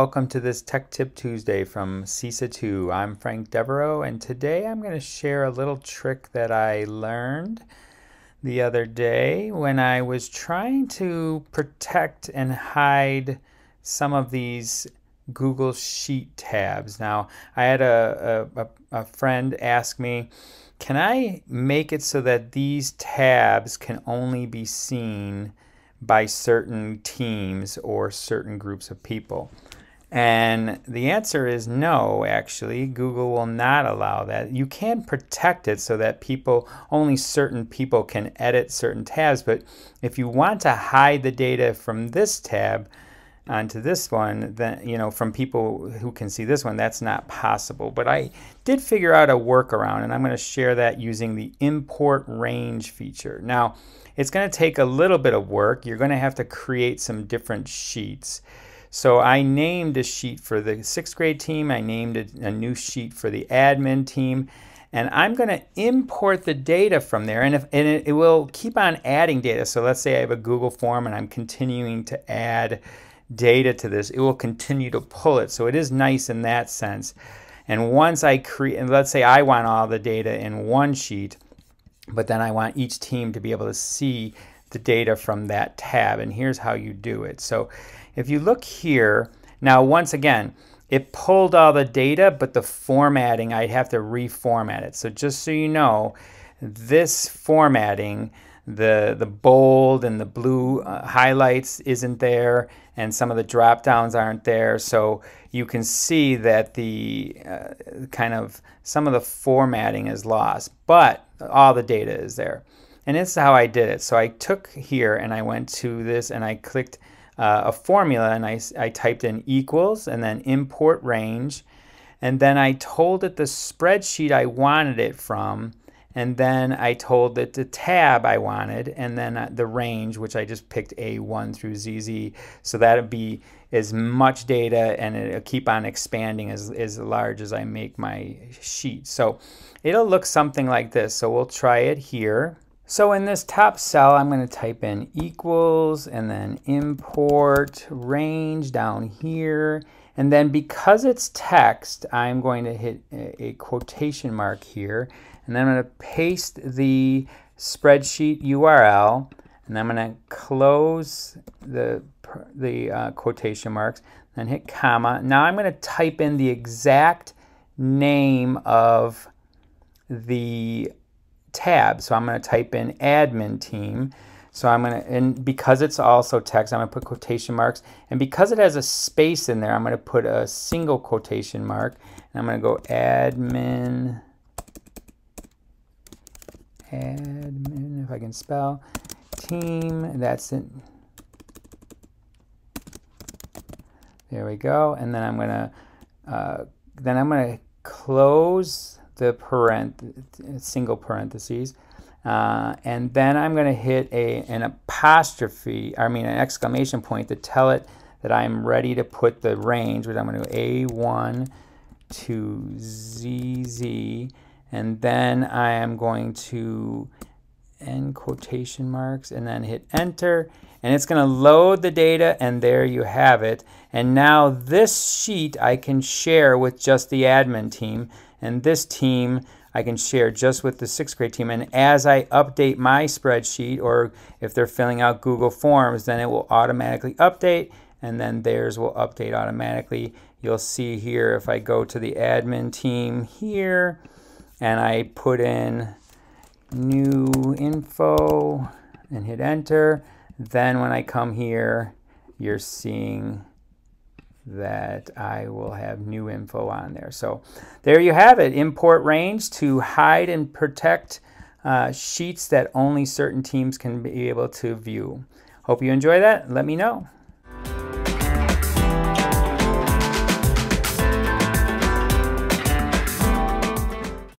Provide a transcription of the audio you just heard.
welcome to this Tech Tip Tuesday from CESA 2. I'm Frank Devereaux, and today I'm going to share a little trick that I learned the other day when I was trying to protect and hide some of these Google Sheet tabs. Now, I had a, a, a friend ask me, can I make it so that these tabs can only be seen by certain teams or certain groups of people? And the answer is no, actually. Google will not allow that. You can protect it so that people, only certain people can edit certain tabs, but if you want to hide the data from this tab, onto this one, then you know from people who can see this one, that's not possible. But I did figure out a workaround, and I'm going to share that using the import range feature. Now, it's going to take a little bit of work. You're going to have to create some different sheets. So I named a sheet for the sixth grade team. I named a, a new sheet for the admin team. And I'm going to import the data from there. And, if, and it, it will keep on adding data. So let's say I have a Google form and I'm continuing to add data to this, it will continue to pull it. So it is nice in that sense. And once I create, let's say I want all the data in one sheet, but then I want each team to be able to see the data from that tab. And here's how you do it. So if you look here, now once again, it pulled all the data, but the formatting, I'd have to reformat it. So just so you know, this formatting, the the bold and the blue uh, highlights isn't there and some of the drop downs aren't there so you can see that the uh, kind of some of the formatting is lost but all the data is there and this is how I did it so I took here and I went to this and I clicked uh, a formula and I, I typed in equals and then import range and then I told it the spreadsheet I wanted it from and then I told it the tab I wanted, and then uh, the range, which I just picked A1 through ZZ. So that'd be as much data, and it'll keep on expanding as, as large as I make my sheet. So it'll look something like this. So we'll try it here. So in this top cell, I'm going to type in equals and then import range down here. And then because it's text, I'm going to hit a, quotation mark here. And then I'm going to paste the spreadsheet URL. And I'm going to close the, the uh, quotation marks. Then hit comma. Now I'm going to type in the exact name of the tab. So I'm going to type in admin team. So I'm going to, and because it's also text, I'm going to put quotation marks. And because it has a space in there, I'm going to put a single quotation mark. And I'm going to go admin admin, if I can spell, team, that's it. There we go. And then I'm going to, uh, then I'm going to close the parent, single parentheses. Uh, and then I'm going to hit a, an apostrophe, I mean an exclamation point to tell it that I'm ready to put the range, which I'm going to do A1 to ZZ and then I am going to end quotation marks and then hit enter. And it's going to load the data and there you have it. And now this sheet I can share with just the admin team and this team I can share just with the sixth grade team. And as I update my spreadsheet or if they're filling out Google Forms then it will automatically update and then theirs will update automatically. You'll see here if I go to the admin team here and I put in new info and hit enter, then when I come here, you're seeing that I will have new info on there. So there you have it, import range to hide and protect uh, sheets that only certain teams can be able to view. Hope you enjoy that. Let me know.